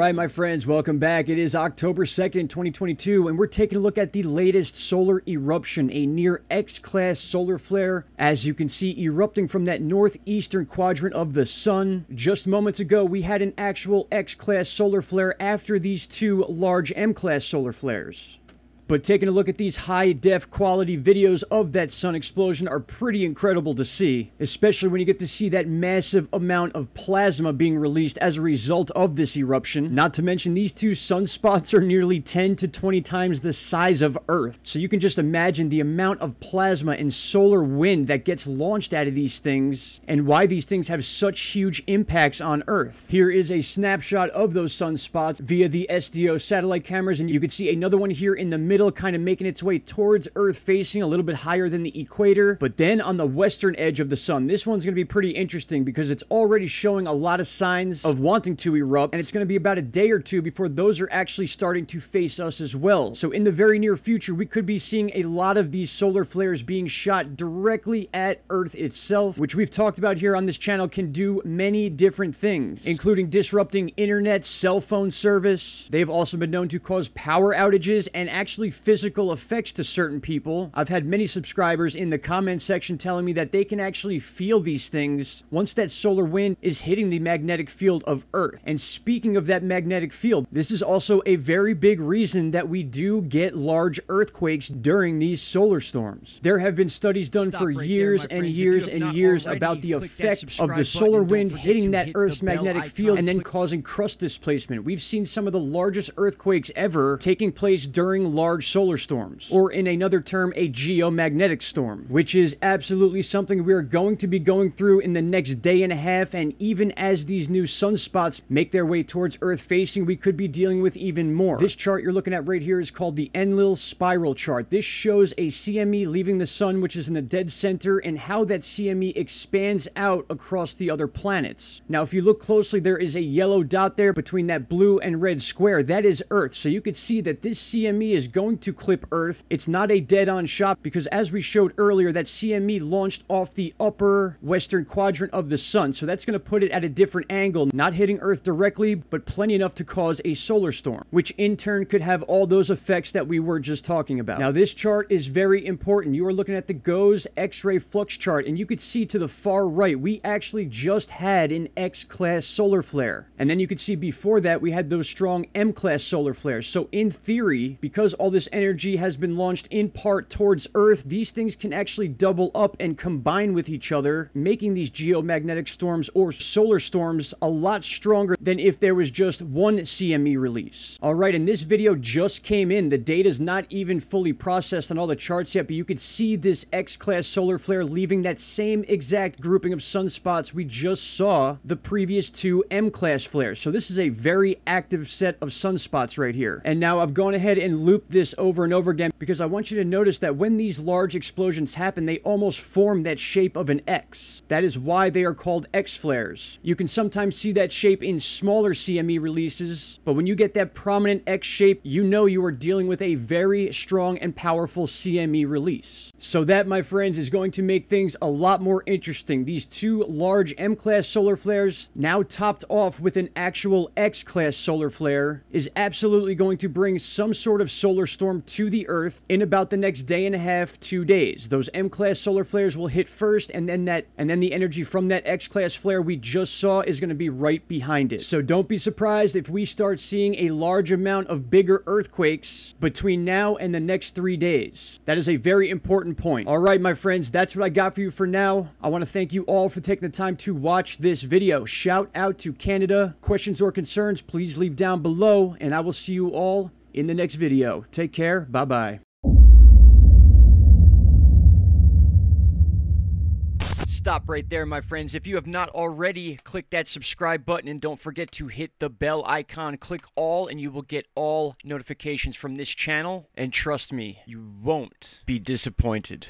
right, my friends, welcome back. It is October 2nd, 2022, and we're taking a look at the latest solar eruption, a near X class solar flare. As you can see, erupting from that northeastern quadrant of the sun. Just moments ago, we had an actual X class solar flare after these two large M class solar flares. But taking a look at these high def quality videos of that sun explosion are pretty incredible to see, especially when you get to see that massive amount of plasma being released as a result of this eruption. Not to mention these two sunspots are nearly 10 to 20 times the size of Earth. So you can just imagine the amount of plasma and solar wind that gets launched out of these things and why these things have such huge impacts on Earth. Here is a snapshot of those sunspots via the SDO satellite cameras and you can see another one here in the middle middle, kind of making its way towards Earth, facing a little bit higher than the equator. But then on the western edge of the sun, this one's going to be pretty interesting because it's already showing a lot of signs of wanting to erupt, and it's going to be about a day or two before those are actually starting to face us as well. So in the very near future, we could be seeing a lot of these solar flares being shot directly at Earth itself, which we've talked about here on this channel can do many different things, including disrupting internet, cell phone service. They've also been known to cause power outages and actually physical effects to certain people. I've had many subscribers in the comment section telling me that they can actually feel these things once that solar wind is hitting the magnetic field of Earth. And speaking of that magnetic field, this is also a very big reason that we do get large earthquakes during these solar storms. There have been studies done Stop for right years there, and friends. Years and years already, about the click that effect of the solar. Wind hitting that hit Earth's magnetic field and then causing crust displacement. We've seen some of the largest earthquakes ever taking place during large solar storms, or in another term, a geomagnetic storm, which is absolutely something we are going to be going through in the next day and a half. And even as these new sunspots make their way towards Earth facing, we could be dealing with even more. This chart you're looking at right here is called the Enlil spiral chart. This shows a CME leaving the sun, which is in the dead center, and how that CME expands out across the other planets. Now, if you look closely, there is a yellow dot there between that blue and red square. That is Earth. So you could see that this CME is going to clip Earth. It's not a dead on shot because, as we showed earlier, that CME launched off the upper western quadrant of the sun. So that's going to put it at a different angle, not hitting Earth directly, but plenty enough to cause a solar storm, which in turn could have all those effects that we were just talking about. Now, this chart is very important. You are looking at the GOES X-ray flux chart, and you could see to the far right, we actually just had an X-class solar flare. And then you could see before that, we had those strong M-class solar flares. So in theory, because all this energy has been launched in part towards Earth, these things can actually double up and combine with each other, making these geomagnetic storms or solar storms a lot stronger than if there was just one CME release. All right, and this video just came in. The data is not even fully processed on all the charts yet, but you could see this X-class solar flare leaving that same exact grouping of sunspots we just saw the previous two M-class flares. So this is a very active set of sunspots right here. And now I've gone ahead and looped this over and over again because I want you to notice that when these large explosions happen, they almost form that shape of an X. That is why they are called X flares. You can sometimes see that shape in smaller CME releases, but when you get that prominent X shape, you know you are dealing with a very strong and powerful CME release. So that, my friends, is going to make things a lot more interesting. These two large M-class solar flares, now topped off with an actual X-class solar flare, is absolutely going to bring some sort of solar storm to the Earth in about the next day and a half, two days. Those M-class solar flares will hit first, and then that, and then the energy from that X-class flare we just saw is going to be right behind it. So don't be surprised if we start seeing a large amount of bigger earthquakes between now and the next three days. That is a very important point. All right, my friends, that's what I got for you for now. I want to thank you all for taking the time to watch this video. Shout out to Canada. Questions or concerns, please leave down below, and I will see you all in the next video. Take care. Bye-bye. Stop right there, my friends. If you have not already, click that subscribe button and don't forget to hit the bell icon. Click all, and you will get all notifications from this channel. And trust me, you won't be disappointed.